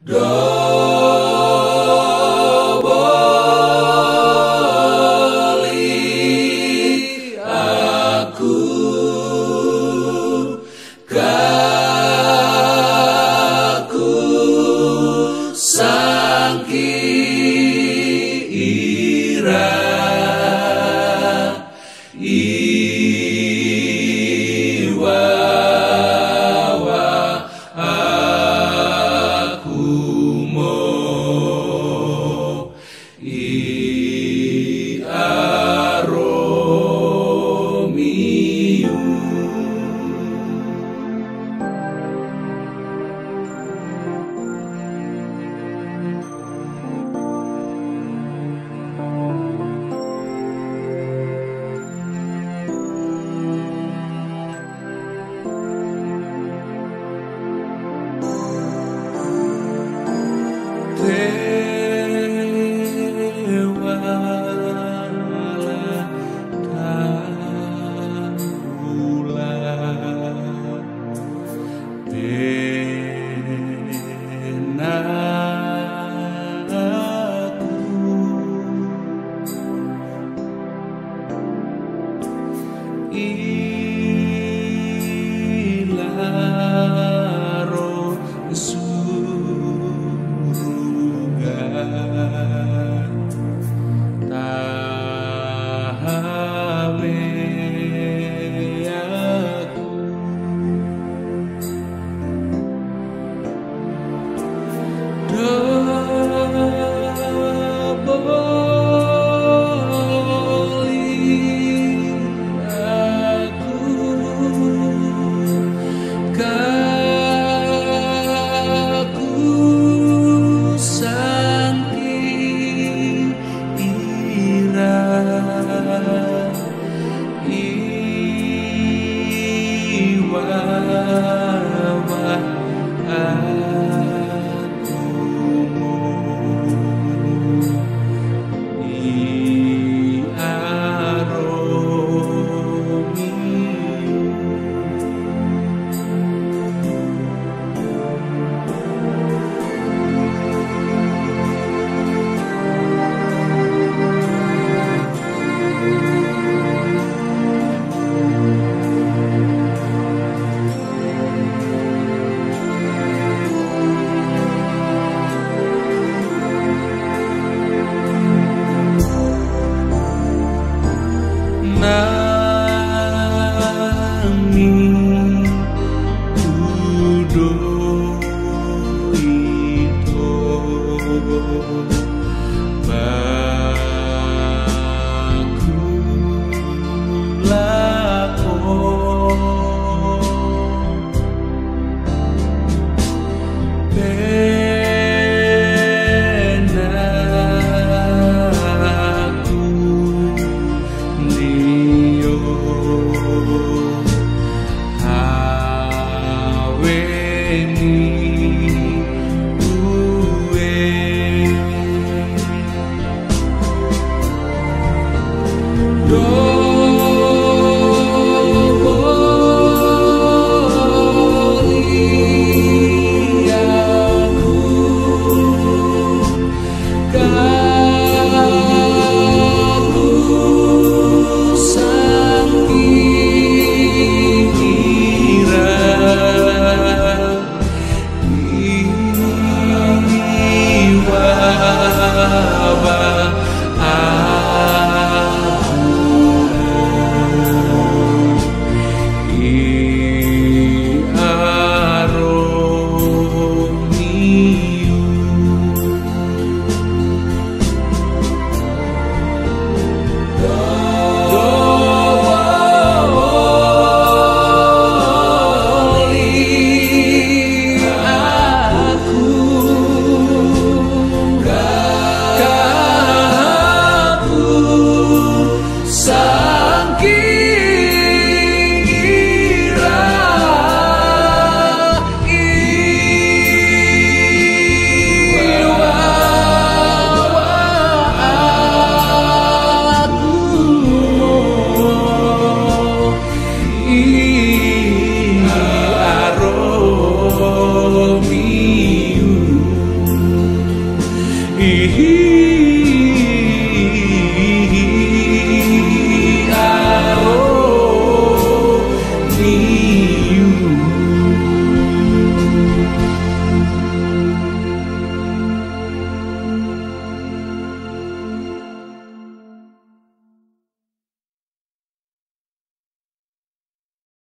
Doboli aku kaku sangkira iwawa هواه now